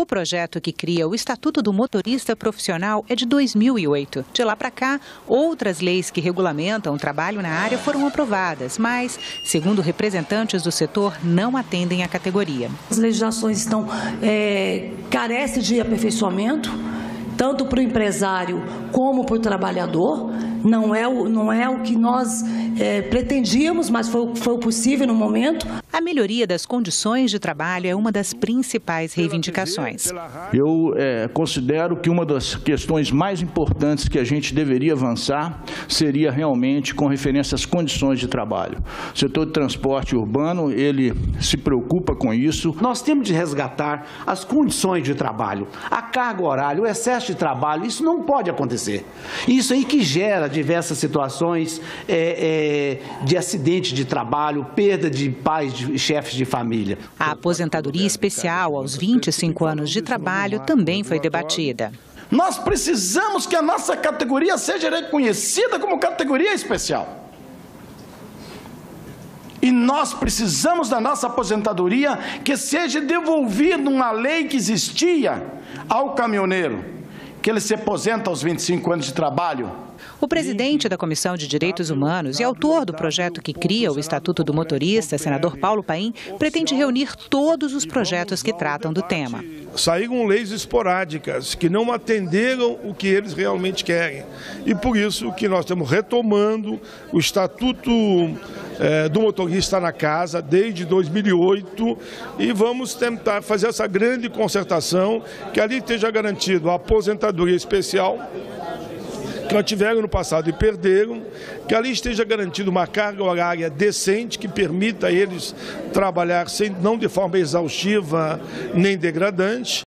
O projeto que cria o Estatuto do Motorista Profissional é de 2008. De lá para cá, outras leis que regulamentam o trabalho na área foram aprovadas, mas, segundo representantes do setor, não atendem à categoria. As legislações estão é, carecem de aperfeiçoamento, tanto para o empresário como para o trabalhador. Não é o, não é o que nós é, pretendíamos, mas foi, foi o possível no momento. A melhoria das condições de trabalho é uma das principais reivindicações. Eu é, considero que uma das questões mais importantes que a gente deveria avançar seria realmente com referência às condições de trabalho. O setor de transporte urbano, ele se preocupa com isso. Nós temos de resgatar as condições de trabalho, a carga horária, o excesso de trabalho, isso não pode acontecer. Isso aí que gera diversas situações é, é, de acidente de trabalho, perda de pais, de chefes de família. A aposentadoria especial aos 25 anos de trabalho também foi debatida. Nós precisamos que a nossa categoria seja reconhecida como categoria especial. E nós precisamos da nossa aposentadoria que seja devolvida uma lei que existia ao caminhoneiro, que ele se aposenta aos 25 anos de trabalho o presidente da Comissão de Direitos Humanos e autor do projeto que cria o Estatuto do Motorista, senador Paulo Paim, pretende reunir todos os projetos que tratam do tema. Saíram leis esporádicas que não atenderam o que eles realmente querem. E por isso que nós estamos retomando o Estatuto é, do Motorista na Casa desde 2008 e vamos tentar fazer essa grande concertação que ali esteja garantido a aposentadoria especial que não tiveram no passado e perderam, que ali esteja garantida uma carga horária decente que permita a eles trabalhar sem, não de forma exaustiva nem degradante